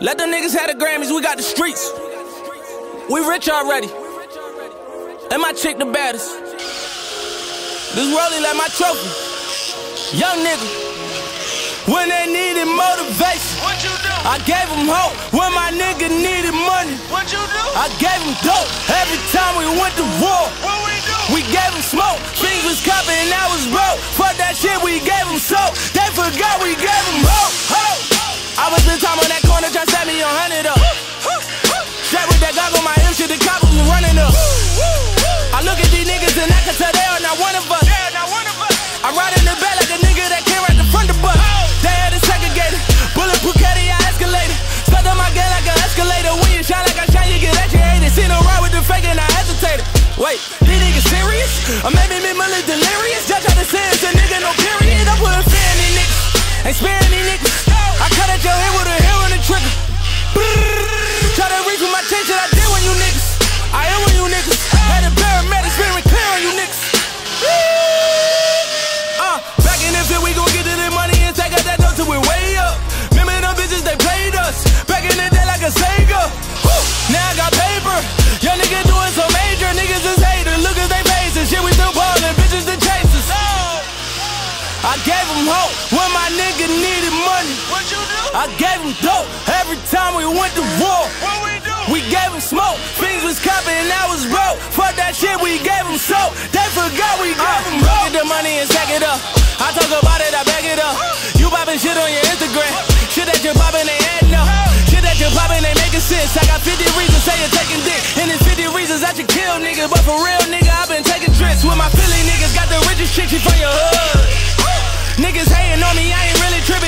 Let the niggas have the Grammys, we got the streets. We rich already. And my chick the baddest. This rolling like my trophy. Young nigga. When they needed motivation, What you do? I gave them hope. When my nigga needed money, What you do? I gave them dope. Every time we went to war, What we do? we gave them smoke. Things was cupping and I was broke. Fuck that shit, we gave them soap. Me on 100 up. Straight with that goggle, my hip shit, the cops was running up. I look at these niggas and I can tell they are not one of us. Yeah, now one of us. I ride in the back like a nigga that came right the front of the bus. They had it segregated. Bulletproof caddy, I escalated. Stuck on my game like an escalator. When you shine like I shine, you get educated. See no right with the fake and I hesitated. Wait, these niggas serious? Or I gave them dope every time we went to war. What we do? We gave them smoke, things was cupping and I was broke. Fuck that shit, we gave them soap. They forgot we gave them Look at the money and stack it up. I talk about it, I back it up. Uh. You poppin' shit on your Instagram. Shit that you poppin', they adding up. Shit that you poppin', they making sense. I got 50 reasons, say you're taking dick. And it's 50 reasons I should kill niggas. But for real, nigga, i been taking trips with my Philly niggas. Got the richest shit, she from your hood. Niggas hating on me, I ain't really tripping,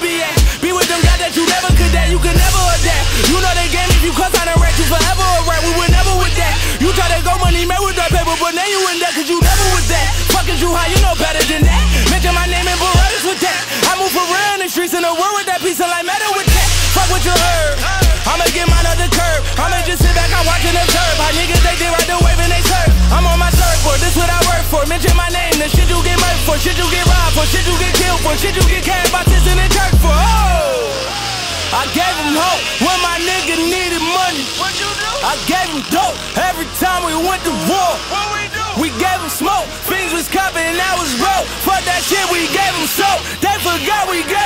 be at. Be with them guys that you never could that, you could never adapt. You know they game if you cuss on a rat, you forever a rat. We were never with that. You try to go money made with that paper, but now you in that cause you never with that. Fuck is you high, you know better than that. Mention my name in Berettas with that. I move in the streets in the world with that piece of like metal with that. Fuck what you heard. I'ma get mine on the curb. I'ma just sit back, I'm watching them serve. How niggas they did right the wave and they serve. I'm on my surfboard, this what I work for. Mention my name, the shit you get murked for, shit you get robbed for, shit you get killed for, shit you get carried by tits I gave him dope every time we went to war. What we do? We gave him smoke, things was cupping and I was broke. Fuck that shit, we gave him soap. They forgot we gave.